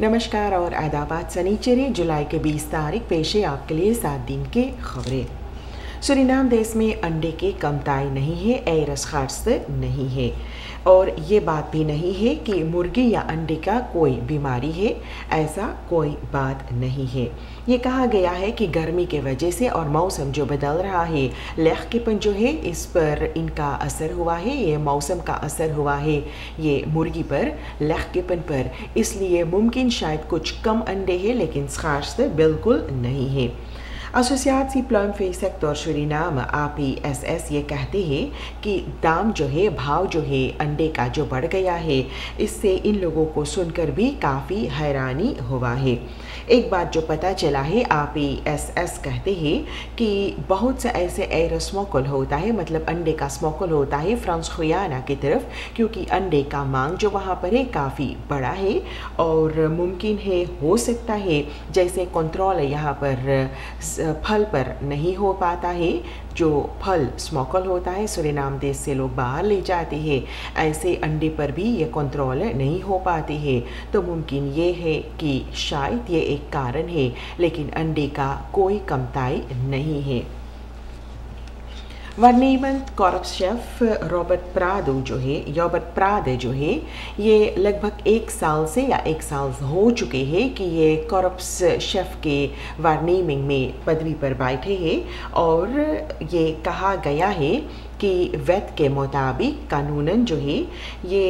नमस्कार और आदाबाद सनीचरी जुलाई के 20 तारीख, पेश है आपके लिए सात दिन के खबरें। सुरीनाम देश में अंडे की कमताई नहीं है एरस खास नहीं है। और ये बात भी नहीं है कि मुर्गी या अंडे का कोई बीमारी है, ऐसा कोई बात नहीं है। ये कहा गया है कि गर्मी के वजह से और मौसम जो बदल रहा है, लहकेपन जो है, इस पर इनका असर हुआ है, ये मौसम का असर हुआ है। ये मुर्गी पर लहकेपन पर, इसलिए मुमकिन शायद कुछ कम अंडे हैं, लेकिन खास बिल्कुल नहीं है। Associatie Pluimvee Sector Suriname APSS ये कहते हैं कि दाम जो है, भाव जो है, अंडे का जो बढ़ गया है, इससे इन लोगों को सुनकर भी काफ़ी हैरानी हुआ है। एक बात जो पता चला है आप एस एस कहते हैं कि बहुत से ऐसे एयर स्मोकल होता है मतलब अंडे का स्मोकल होता है फ्रांस खुयाना की तरफ़, क्योंकि अंडे का मांग जो वहाँ पर है, काफ़ी बड़ा है और मुमकिन है, हो सकता है, जैसे कंट्रोल यहाँ पर फल पर नहीं हो पाता है। जो फल स्मोकल होता है सुरेनाम देश से लोग बाहर ले जाते हैं। ऐसे अंडे पर भी ये कंट्रोल नहीं हो पाती है। तो मुमकिन ये है कि शायद ये एक कारण है, लेकिन अंडे का कोई कमताई नहीं है। वर्नीमंत कॉरप शेफ रॉबर्ट प्रादो जो है रॉबर्ट प्रादे जो है ये लगभग एक साल से या एक साल हो चुके हैं कि ये कॉरप्स शेफ के वर्नेमिंग में पदवी पर बैठे हैं और ये कहा गया है कि वैद के मुताबिक कानूनन जो है, ये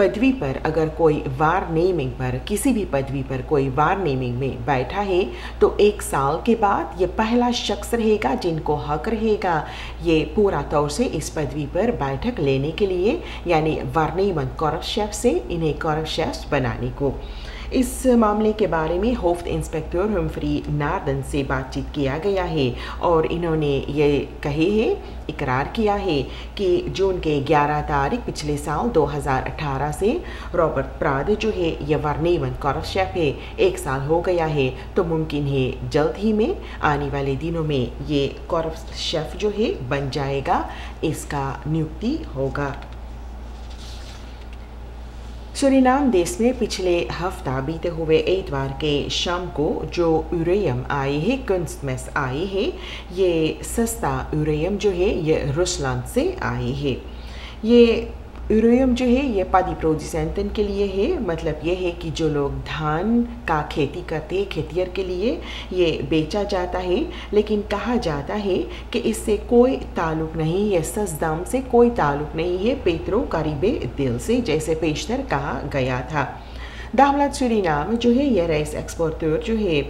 पदवी पर अगर कोई वार नेमिंग पर, किसी भी पदवी पर कोई वार नेमिंग में बैठा है तो एक साल के बाद ये पहला शख्स रहेगा जिनको हक रहेगा। ये पूरा तौर से इस पदवी पर बैठक लेने के लिए, यानी वार नेमन कौरव शेफ से इन्हें कौरव शेफ बनाने को। इस मामले के बारे में होफ्ट इंस्पेक्टर हमफ्री नार्दन से बातचीत किया गया है और इन्होंने ये कहे है, इकरार किया है कि जून के 11 तारीख पिछले साल 2018 से रॉबर्ट प्राद जो है, ये वर्नेवन कॉरफ शेफ है, एक साल हो गया है तो मुमकिन है जल्द ही में आने वाले दिनों में ये कॉरफ शेफ जो है बन जाएगा, इसका नियुक्ति होगा। सुरीनाम देश में पिछले हफ़्ता बीते हुए एतवार के शाम को जो यूरेयम आई है कुंस्टमेस आई है, ये सस्ता यूरेयम जो है, ये रुसलान से आई है। ये यूरेयम जो है, ये पादी प्रोजिसेंटन के लिए है। मतलब ये है कि जो लोग धान का खेती करते हैं खेतियर के लिए ये बेचा जाता है। लेकिन कहा जाता है कि इससे कोई ताल्लुक नहीं है, सस दाम से कोई ताल्लुक नहीं है, पेत्रो करीबे दिल से, जैसे पेशतर कहा गया था। दामलात सुरीनाम जो है, ये राइस एक्सपोर्टर जो है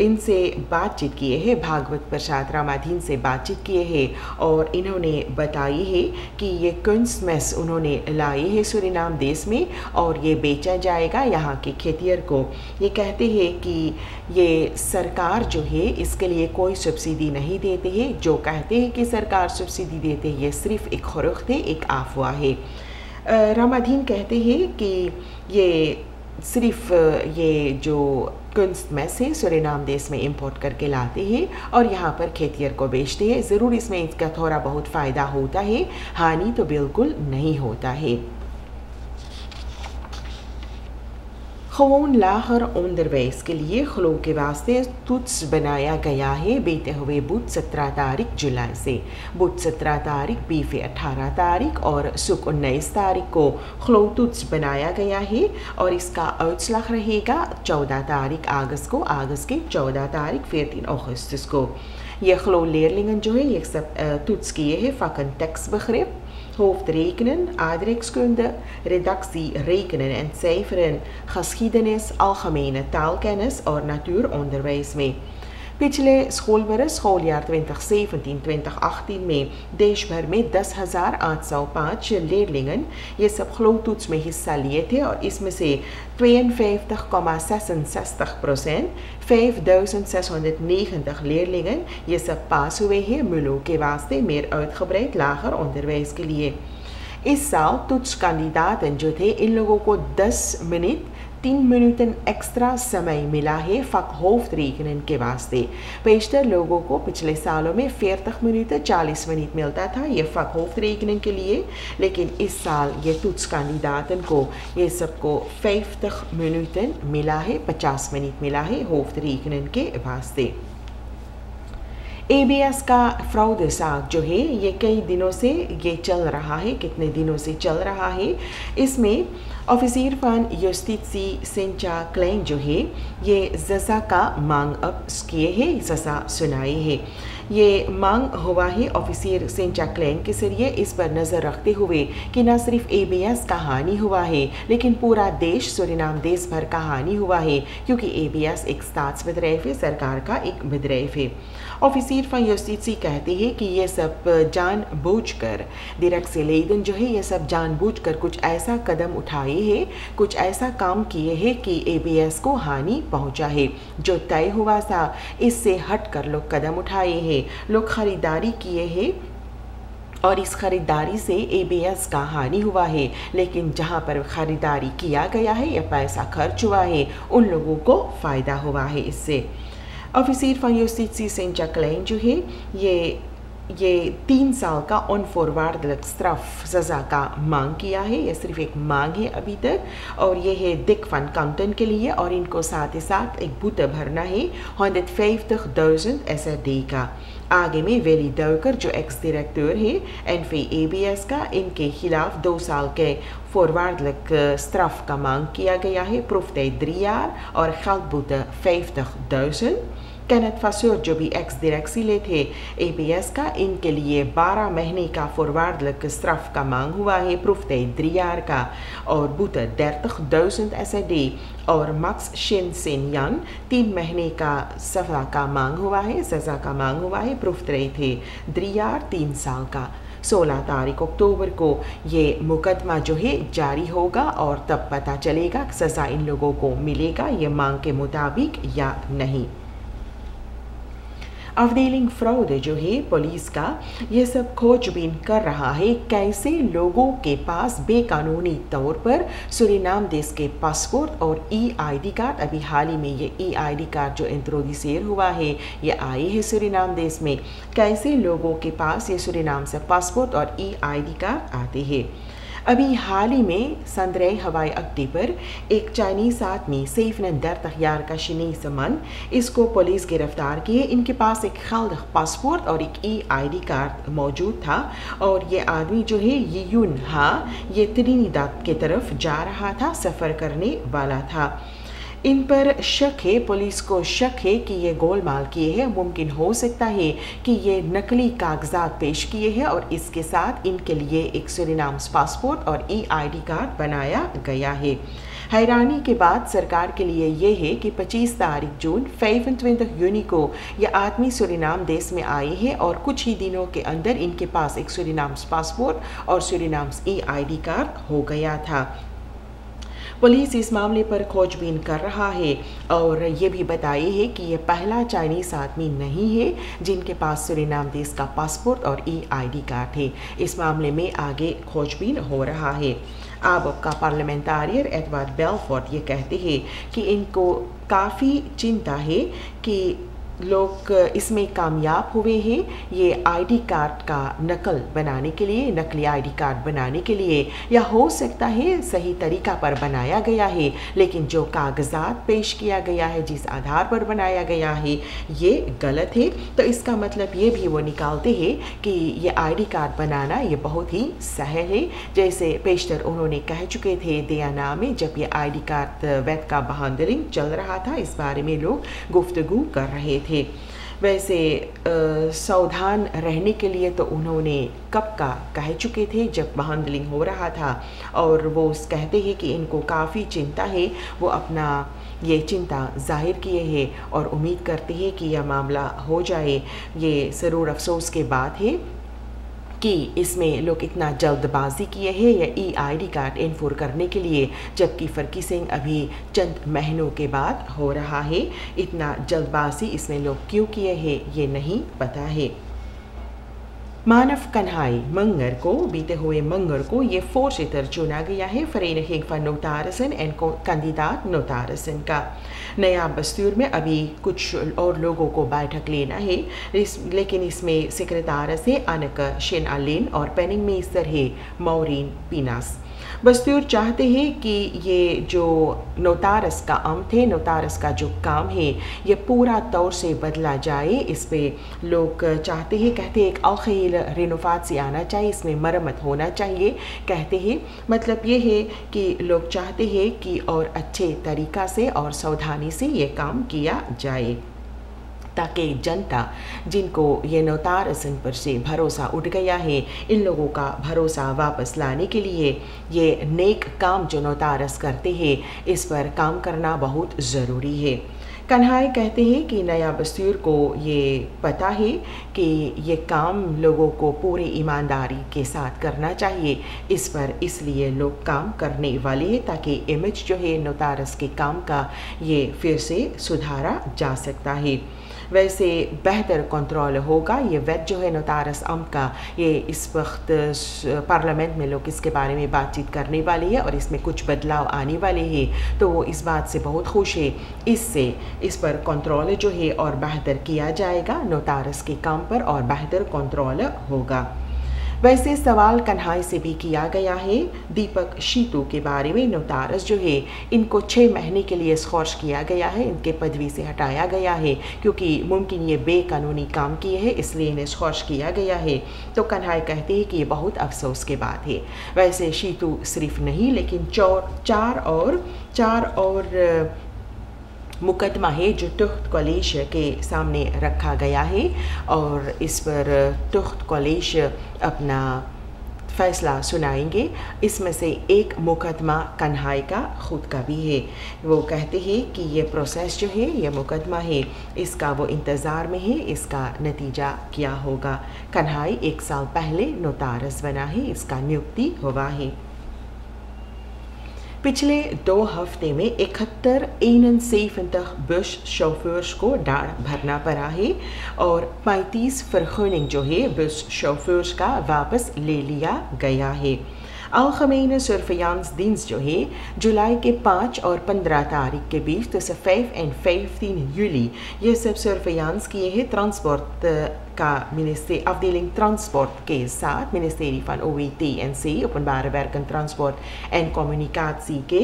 इनसे बातचीत किए हैं, भागवत प्रसाद रामाधीन से बातचीत किए हैं और इन्होंने बताई है कि ये कुंसमेस उन्होंने लाई है सुरीनाम देश में और ये बेचा जाएगा यहाँ के खेतियर को। ये कहते हैं कि ये सरकार जो है, इसके लिए कोई सब्सिडी नहीं देते हैं। जो कहते हैं कि सरकार सब्सिडी देते हैं, ये सिर्फ़ एक खरुख्त है एक अफवाह है। रामाधीन कहते हैं कि ये सिर्फ़ ये जो कुंस्त में से सुरेनाम देश में इंपोर्ट करके लाते हैं और यहाँ पर खेतियर को बेचते हैं। ज़रूर इसमें इसका थोड़ा बहुत फ़ायदा होता है। हानि तो बिल्कुल नहीं होता है। Gewoon lager onderwijs के लिए खलो के वास्ते तुत्स बनाया गया है बीते हुए बुध सत्रह तारीख जुलाई से। बुध सत्रह तारीख बीफे अठारह तारीख और सुख उन्नीस तारीख को खलो तुत्स बनाया गया है और इसका अवसलाख रहेगा चौदह तारीख अगस्त को अगस्त के चौदह तारीख फिर तीन अगस्त को। यह खलो लेरलिंगन जो है, ये सब तुत्स किए हैं, फ़कन टेक्स begrip hoofd rekenen, aardrijkskunde, redactie rekenen en cijferen, geschiedenis, algemene taalkennis और natuuronderwijs mee. पिछले स्कूल बरस स्कूल यार 2017-2018 में देश भर में 10,805 leerlingen. ये सब खलोतुts में हिस्सा लिए थे और इसमें से 52,66 procent 5.690 leerlingen ये सब पास हुए हैं मुल्क के वास्ते meer uitgebreid lager onderwijs के लिए इस साल तुच्छ कैंडिदात जो थे इन लोगों को 10 मिनट तीन मिनटन एक्स्ट्रा समय मिला है फ़क होफ्त रीकन के वास्ते। पेशतर लोगों को पिछले सालों में फेरतख मिनट चालीस मिनट मिलता था ये फ़क होफ्त रीकन के लिए, लेकिन इस साल ये तुझ कैंडिदातन को, ये सबको फेफ्तख मिनटन मिला है, पचास मिनट मिला है होफ्त रीकन के वास्ते। एबीएस का फ्रॉड साग जो है, ये कई दिनों से ये चल रहा है, कितने दिनों से चल रहा है, इसमें ऑफिसर फन युस्टिसी सिंचा क्लेन जो है ये जसा का मांग अब किए है जसा सुनाए है ये मांग हुआ है ऑफिसर सिंचा क्लेन के ज़रिए इस पर नज़र रखते हुए कि न सिर्फ़ ए बी एस का हानि हुआ है लेकिन पूरा देश सुरिनाम देश भर का हानि हुआ है क्योंकि ए बी एस एक बदरेफ है सरकार का एक बदरेफ है ऑफिसर फन युस्टिसी कहते हैं कि ये सब जान बूझ कर दिरक से लेदन जो है ये सब जान बूझ कर कुछ ऐसा कदम उठाए है। कुछ ऐसा काम किए हैं कि ए बी एस को हानि पहुँचा है। जो तय हुआ था, इससे हट कर लोग कदम उठाए हैं। लोग ख़रीदारी किए हैं और इस ख़रीदारी से एबीएस का हानि हुआ है। लेकिन जहाँ पर ख़रीदारी किया गया है, या पैसा खर्च हुआ है, उन लोगों को फ़ायदा हुआ है इससे। ऑफिसर फयोसिटसी सेंचा क्लेन जो है। ये ये तीन साल का ऑन फॉरवर्ड स्ट्रफ सज़ा का मांग किया है। ये सिर्फ़ एक मांग है अभी तक। और ये है दिक फन काउंटन के लिए और इनको साथ ही साथ एक बुत भरना है हंड्रेड थाउज़ेंड एस डी का। आगे में वेली दवकर जो एक्स डायरेक्टर है एन फ़ी ए बी एस का, इनके खिलाफ दो साल के voorwaardelijk straf का मांग किया गया है। प्रूफ drie jaar और geldboete 50.000 कैनत फासोर जो भी एक्स ले थे एस का, इनके लिए 12 महीने का लग स्ट्रफ का मांग हुआ है प्रूफ थे द्रियार का। और बुत dertig duizend SID और मक्स शिन सिन यंग तीन महीने का सजा का मांग हुआ है, सजा का मांग हुआ है प्रूफ रहे थे द्रियार तीन साल का। 16 तारीख अक्टूबर को ये मुकदमा जो है जारी होगा और तब पता चलेगा सज़ा इन लोगों को मिलेगा, ये मांग के मुताबिक या नहीं। अवडेलिंग फ्रॉड जो है पुलिस का ये सब खोजबीन कर रहा है कैसे लोगों के पास बेकानूनी तौर पर सुरीनाम देश के पासपोर्ट और ई आईडी कार्ड अभी हाल ही में ये ई आईडी कार्ड जो इंट्रोड्यूसर हुआ है, ये आए हैं सुरीनाम देश में। कैसे लोगों के पास ये सुरीनाम से पासपोर्ट और ई आईडी कार्ड आते हैं? अभी हाल ही में संद्रय हवाई अड्डे पर एक चाइनीज़ आदमी, सैफ नंदर तखियार का शिनी समन इसको पुलिस गिरफ़्तार किए। इनके पास एक खाल पासपोर्ट और एक ई आईडी कार्ड मौजूद था और ये आदमी जो है, ये यून, हा, ये त्रिनीदाद की तरफ़ जा रहा था, सफ़र करने वाला था। इन पर शक है, पुलिस को शक है कि ये गोलमाल किए हैं। मुमकिन हो सकता है कि ये नकली कागजात पेश किए हैं और इसके साथ इनके लिए एक सुरिनाम्स पासपोर्ट और ई आईडी कार्ड बनाया गया है। हैरानी के बाद सरकार के लिए यह है कि 25 तारीख जून 25 यूनी को यह आदमी सुरिनाम देश में आए हैं और कुछ ही दिनों के अंदर इनके पास एक सुरिनाम्स पासपोर्ट और सुरिनाम्स ई आईडी कार्ड हो गया था। पुलिस इस मामले पर खोजबीन कर रहा है और ये भी बताई है कि यह पहला चाइनीज़ आदमी नहीं है जिनके पास सुरीनाम देश का पासपोर्ट और ई आईडी कार्ड है। इस मामले में आगे खोजबीन हो रहा है। अब का पार्लियामेंटारियर एडवर्ड बेलफोर्ड ये कहते हैं कि इनको काफ़ी चिंता है कि लोग इसमें कामयाब हुए हैं। ये आईडी कार्ड का नकल बनाने के लिए, नकली आईडी कार्ड बनाने के लिए या हो सकता है सही तरीका पर बनाया गया है, लेकिन जो कागजात पेश किया गया है, जिस आधार पर बनाया गया है, ये गलत है। तो इसका मतलब ये भी वो निकालते हैं कि ये आईडी कार्ड बनाना ये बहुत ही सहल है। जैसे पेशतर उन्होंने कह चुके थे दयाना में, जब ये आई कार्ड वैद का बहादरिंग चल रहा था, इस बारे में लोग गुफ्तगु कर रहे थे। थे। वैसे सावधान रहने के लिए तो उन्होंने कब का कह चुके थे जब महानलिंग हो रहा था और वो कहते हैं कि इनको काफ़ी चिंता है, वो अपना ये चिंता ज़ाहिर किए हैं और उम्मीद करते हैं कि यह मामला हो जाए। ये ज़रूर अफसोस के बाद है। कि इसमें लोग इतना जल्दबाजी किए हैं, या ई आईडी कार्ड इन्फोर करने के लिए, जबकि फरकी सिंह अभी चंद महीनों के बाद हो रहा है। इतना जल्दबाजी इसमें लोग क्यों किए हैं, ये नहीं पता है। मानव कन्हाई मंगर को बीते हुए मंगर को ये फोर्सिटर चुना गया है Vereniging van Notarissen एंड kandidaat नोतारसन का। नया बस्तूर में अभी कुछ और लोगों को बैठक लेना है इस, लेकिन इसमें सेक्रेटार है अनक शेन अलिन और पेनिंग मेस्टर है मौरीन पिनास। बस्तूर चाहते हैं कि ये जो नोतारस का अम थे, नोतारस का जो काम है, ये पूरा तौर से बदला जाए। इस पर लोग चाहते हैं, कहते हैं, एक अखील रिनोफात से आना चाहिए, इसमें मरम्मत होना चाहिए। कहते हैं मतलब ये है कि लोग चाहते हैं कि और अच्छे तरीक़ा से और सावधानी से ये काम किया जाए। ताकि जनता, जिनको ये नौतार असन पर से भरोसा उठ गया है, इन लोगों का भरोसा वापस लाने के लिए ये नेक काम जो नौतारस करते हैं, इस पर काम करना बहुत ज़रूरी है। कन्हाई कहते हैं कि नया बस्तूर को ये पता है कि ये काम लोगों को पूरी ईमानदारी के साथ करना चाहिए, इस पर इसलिए लोग काम करने वाले हैं ताकि इमेज जो है नोतारस के काम का ये फिर से सुधारा जा सकता है। वैसे बेहतर कंट्रोल होगा। ये वेट जो है नोतारस अम का, ये इस वक्त पार्लियामेंट में लोग इसके बारे में बातचीत करने वाले हैं और इसमें कुछ बदलाव आने वाले हैं। तो वो इस बात से बहुत खुश है। इससे इस पर कंट्रोल जो है और बेहतर किया जाएगा नोतारस के काम पर और बेहतर कंट्रोल होगा। वैसे सवाल कन्हाई से भी किया गया है। दीपक शीतू के बारे में नोतारस जो है, इनको छः महीने के लिए स्कॉर्श किया गया है, इनके पदवी से हटाया गया है, क्योंकि मुमकिन ये बेकानूनी काम किए हैं, इसलिए इन्हें स्कॉर्श किया गया है। तो कन्हाई कहते हैं कि ये बहुत अफसोस के बात है। वैसे शीतू सिर्फ़ नहीं, लेकिन चौर, चार और चार और मुकदमा है जो तुख्त कॉलेज के सामने रखा गया है और इस पर तुख्त कॉलेज अपना फैसला सुनाएँगे। इसमें से एक मुकदमा कन्हाई का खुद का भी है। वो कहते हैं कि ये प्रोसेस जो है, ये मुकदमा है। इसका वो इंतज़ार में है, इसका नतीजा क्या होगा? कन्हाई एक साल पहले नोतारस बना है, इसका नियुक्ति हुआ है। पिछले दो हफ़्ते में इकहत्तर एन एन सेफंतः बस शोफर्स को डाढ़ भरना पड़ा है और 35 फरखनिंग जो है बस शोफर्स का वापस ले लिया गया है। अलखमीन सरफियांस dienst जो है, जुलाई के पाँच और पंद्रह तारीख के बीच तो फाइव एंड फिफ्टीन यूली ये सब सरफियांस किए हैं ट्रांसपोर्ट का ministerie afdeling transport साथ ministerie van OET&C openbare werken transport en communicatie के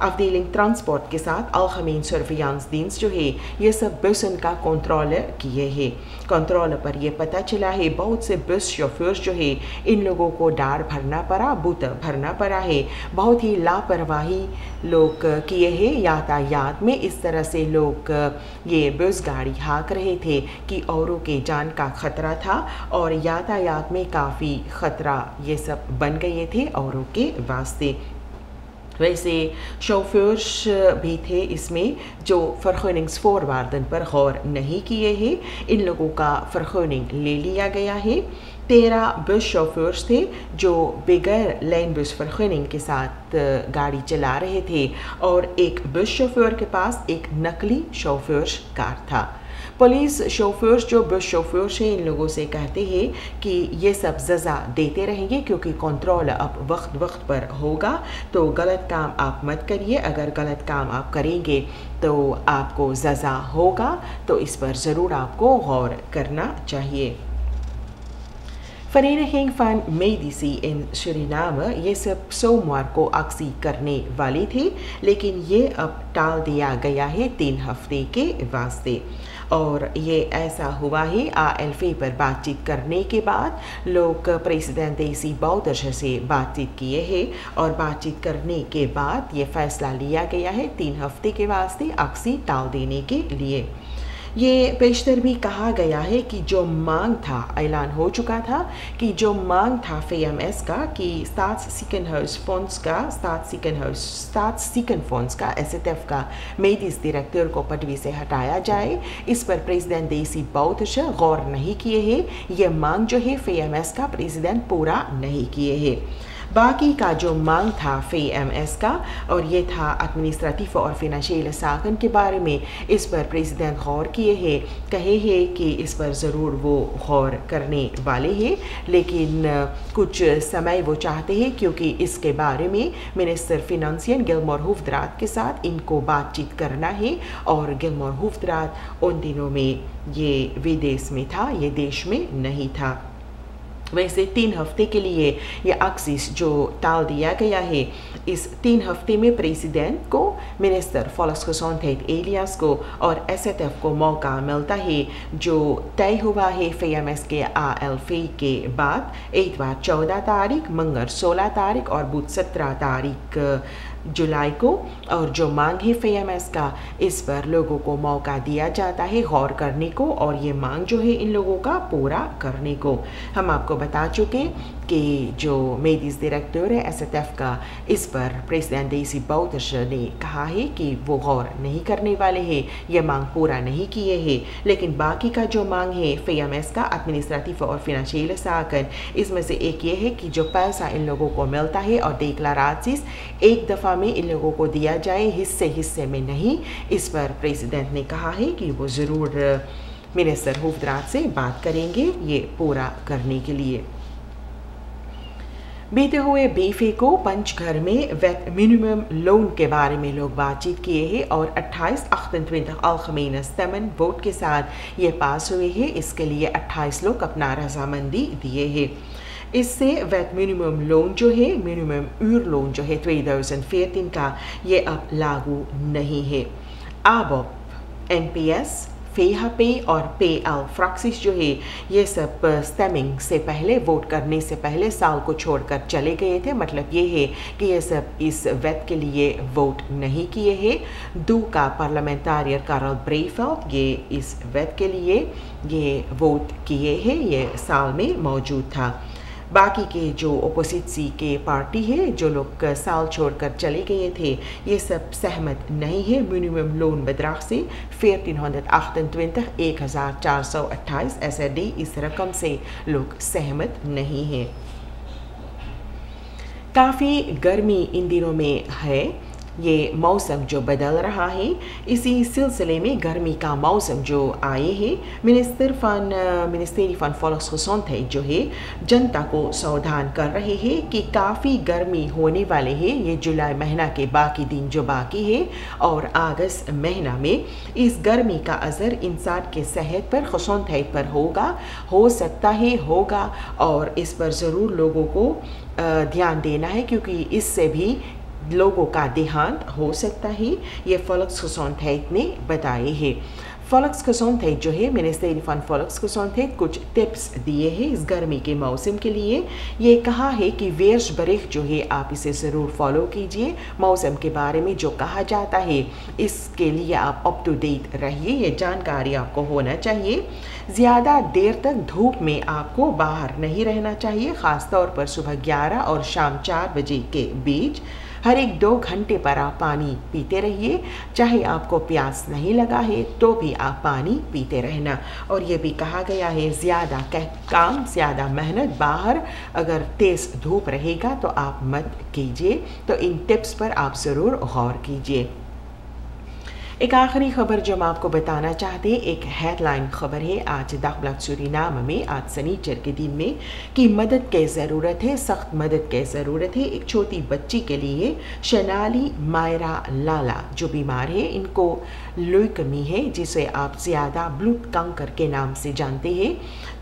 afdeling transport साथ algemeen surveillance dienst जो है ये सब बसन का कंट्रोल किए हैं कंट्रोल पर ये पता चला है बहुत से बस शोफर्स जो है इन लोगों को डार भरना पड़ा बुत भरना पड़ा है बहुत ही लापरवाही लोग किए हैं यातायात में इस तरह से लोग ये बस गाड़ी हाँक रहे थे कि औरों के जान का ख़तरा था और यातायात में काफ़ी ख़तरा ये सब बन गए थे औरों के वास्ते। वैसे शोफर्स भी थे इसमें जो फ़रखनिंग्स फोर वार्दन पर गौर नहीं किए हैं। इन लोगों का फ़रखनिंग ले लिया गया है। तेरह बस शोफर्स थे जो बगैर लाइन बस फरखनिंग के साथ गाड़ी चला रहे थे और एक बस शोफर के पास एक नकली शोफर्स कार था। पुलिस शोफर्स, जो बस शोफर्स हैं, इन लोगों से कहते हैं कि ये सब सज़ा देते रहेंगे क्योंकि कंट्रोल अब वक्त वक्त पर होगा। तो गलत काम आप मत करिए। अगर गलत काम आप करेंगे तो आपको सज़ा होगा। तो इस पर ज़रूर आपको गौर करना चाहिए। Vereniging van Medici in Suriname ये सब सोमवार को अक्सी करने वाली थी, लेकिन ये अब टाल दिया गया है तीन हफ़्ते के वास्ते। और ये ऐसा हुआ ही आएलफे पर बातचीत करने के बाद लोग प्रेसिडेंट एसी बौद्धश से बातचीत किए हैं और बातचीत करने के बाद ये फैसला लिया गया है। तीन हफ़्ते के वास्ते अक्सी टाल देने के लिए। ये पेशतर भी कहा गया है कि जो मांग था, ऐलान हो चुका था कि जो मांग था एस का, कि सात सिकन हाउस फंड्स का सात सिकन हाउस सात सिकन फंड्स का एस का मेडिस डायरेक्टर को पदवी से हटाया जाए, इस पर प्रेसिडेंट देसी बौद्ध गौर नहीं किए हैं। ये मांग जो है एस का प्रेसिडेंट पूरा नहीं किए हैं। बाकी का जो मांग था फे एम एस का, और ये था एडमिनिस्ट्रेटिव और फिनंशियल सागन के बारे में, इस पर प्रेसिडेंट गौर किए हैं। कहे हैं कि इस पर ज़रूर वो गौर करने वाले हैं, लेकिन कुछ समय वो चाहते हैं क्योंकि इसके बारे में मिनिस्टर फिनंसियन गिलमोर हुफदरात के साथ इनको बातचीत करना है, और गिलमोर हुफदरात उन दिनों में ये विदेश में था, ये देश में नहीं था। वैसे तीन हफ़्ते के लिए, ये अक्सिस जो टाल दिया गया है, इस तीन हफ़्ते में प्रेसिडेंट को, मिनिस्टर फॉलस कसोंथेट एलियास को और एसएटएफ को मौका मिलता है, जो तय हुआ है फेएमएस के आर एल फे के बाद इतवार चौदह तारीख, मंगल सोलह तारीख और बुध सत्रह तारीख जुलाई को और जो मांग है फेएमएस का, इस पर लोगों को मौका दिया जाता है गौर करने को और ये मांग जो है इन लोगों का पूरा करने को। हम आपको बता चुके कि जो मेडिस डायरेक्टर है एस का, इस पर प्रेसिडेंट देसी बौद्धश ने कहा है कि वो गौर नहीं करने वाले हैं, ये मांग पूरा नहीं किए हैं। लेकिन बाकी का जो मांग है फेएमएस का एडमिनिस्ट्रेटिव और फिनंशियल साकर इसमें से एक ये है कि जो पैसा इन लोगों को मिलता है और डेक्लारासिस एक दफ़ा में इन लोगों को दिया जाए, हिस्से हिस्से में नहीं, इस पर प्रेसिडेंट ने कहा है कि वो ज़रूर मिनिस्टर हुफदरात से बात करेंगे, ये पूरा करने के लिए। बीते हुए बीफे को पंचघर में मिनिमम लोन के बारे में लोग बातचीत किए हैं और 28 अख्तन अलखमीन तमन वोट के साथ ये पास हुए हैं। इसके लिए 28 लोग अपना रजामंदी दिए हैं। इससे वेट मिनिमम लोन जो है मिनिमम यूर लोन जो है 2014 का ये अब लागू नहीं है। अब एन पी एस फेहा पे और पे अल फ्रॉक्सिस जो है, ये सब स्टेमिंग से पहले वोट करने से पहले साल को छोड़कर चले गए थे। मतलब ये है कि ये सब इस वेट के लिए वोट नहीं किए हैं। दू का पार्लियामेंटारियर कारल ब्रेफेल्ड ये इस वेट के लिए, ये वोट किए हैं। ये साल में मौजूद था। बाकी के जो अपोजिट सी के पार्टी है, जो लोग साल छोड़कर चले गए थे, ये सब सहमत नहीं है। मिनिमम लोन बदराख से अट्ठनट्वेंटी एक हज़ार चार सौ अट्ठाईस एस डी इस रकम से लोग सहमत नहीं हैं। काफ़ी गर्मी इन दिनों में है। ये मौसम जो बदल रहा है, इसी सिलसिले में गर्मी का मौसम जो आए हैं मिनिस्टर फन मिनिस्ट्री फन फॉलोस थे जो है, जनता को सावधान कर रहे हैं कि काफ़ी गर्मी होने वाले हैं। ये जुलाई महीना के बाकी दिन जो बाकी है और अगस्त महीना में इस गर्मी का असर इंसान के सेहत पर खसौंथे पर होगा, हो सकता है, होगा और इस पर ज़रूर लोगों को ध्यान देना है क्योंकि इससे भी लोगों का देहांत हो सकता है। ये फलक्स कसौंथैत ने बताए हैं। फलक्स कसौंथैत जो है, मैंने फन फलक्स कसौंथैत कुछ टिप्स दिए हैं इस गर्मी के मौसम के लिए। ये कहा है कि वेर्श बरिख जो है, आप इसे ज़रूर फॉलो कीजिए मौसम के बारे में जो कहा जाता है। इसके लिए आप अप टू डेट रहिए, ये जानकारी आपको होना चाहिए। ज़्यादा देर तक धूप में आपको बाहर नहीं रहना चाहिए ख़ास तौर पर सुबह 11 और शाम चार बजे के बीच। हर एक दो घंटे पर आप पानी पीते रहिए। चाहे आपको प्यास नहीं लगा है तो भी आप पानी पीते रहना। और ये भी कहा गया है, ज़्यादा कह, काम, ज़्यादा मेहनत, बाहर अगर तेज़ धूप रहेगा तो आप मत कीजिए। तो इन टिप्स पर आप ज़रूर गौर कीजिए। एक आखिरी खबर जो हम आपको बताना चाहते हैं, एक हेडलाइन खबर है। आज दाखबलाक सूरीनाम में, आज सनीचर के दिन में कि मदद की ज़रूरत है, सख्त मदद की ज़रूरत है। एक छोटी बच्ची के लिए शनाली मायरा लाला जो बीमार है, इनको लुकमी है, जिसे आप ज़्यादा ब्लूट कंकर के नाम से जानते हैं।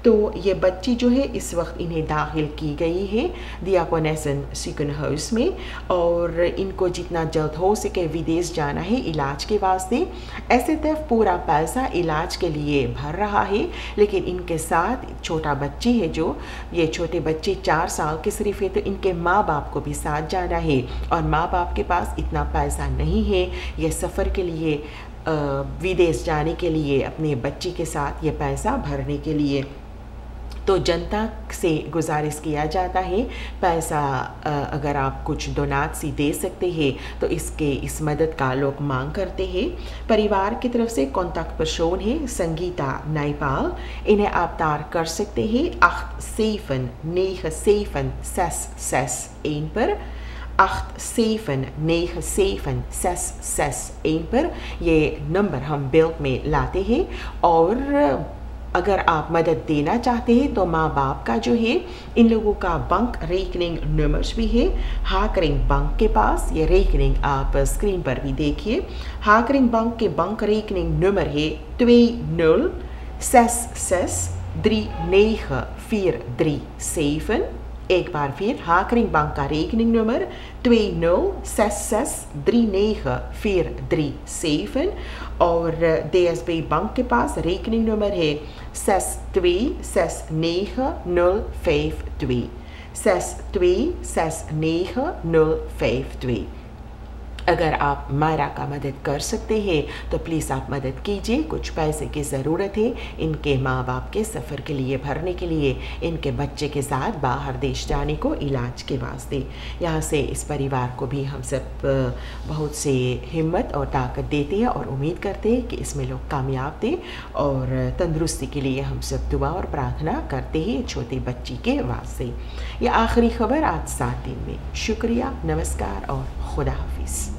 तो ये बच्ची जो है इस वक्त इन्हें दाखिल की गई है दियाकोनेसन सिकन हाउस में। और इनको जितना जल्द हो सके विदेश जाना है इलाज के वास्ते। ऐसे तफ पूरा पैसा इलाज के लिए भर रहा है, लेकिन इनके साथ छोटा बच्ची है जो। ये छोटे बच्चे चार साल के सिर्फ़ है तो इनके माँ बाप को भी साथ जाना है। और माँ बाप के पास इतना पैसा नहीं है, ये सफ़र के लिए विदेश जाने के लिए, अपने बच्ची के साथ ये पैसा भरने के लिए। तो जनता से गुजारिश किया जाता है। पैसा अगर आप कुछ दोनात सी दे सकते हैं तो इसके, इस मदद का लोग मांग करते हैं। परिवार की तरफ़ से कॉन्टैक्ट पर्सन है। संगीता नाइपाल इन्हें आप तार कर सकते हैं। पर। आठ सेवन नेह सेवन सेस सेस इन पर। ये नंबर हम बिल्ड में लाते हैं। और अगर आप मदद देना चाहते हैं तो माँ बाप का जो है, इन लोगों का बंक रेकनिंग नंबर्स भी है। हाकरिंग बंक के पास, ये रेकनिंग आप स्क्रीन पर भी देखिए। हाकरिंग बंक के बंक रेकनिंग नंबर है ट्वे नुल सेस सेस द्री नेह फिर द्री सेवन एक बार फिर हाकरिंग बैंक का रेकनिंग नंबर 20663943 और DSB बैंक के पास रेकनिंग नंबर है 626905 626905 अगर आप मायरा का मदद कर सकते हैं तो प्लीज़ आप मदद कीजिए। कुछ पैसे की ज़रूरत है इनके माँ बाप के सफ़र के लिए, भरने के लिए, इनके बच्चे के साथ बाहर देश जाने को इलाज के वास्ते। यहाँ से इस परिवार को भी हम सब बहुत से हिम्मत और ताकत देते हैं और उम्मीद करते हैं कि इसमें लोग कामयाब थे और तंदुरुस्ती के लिए हम सब दुआ और प्रार्थना करते हैं छोटे बच्ची के वास्ते। यह आखिरी खबर आज सात दिन में। शुक्रिया, नमस्कार और खुदा हाफिज़।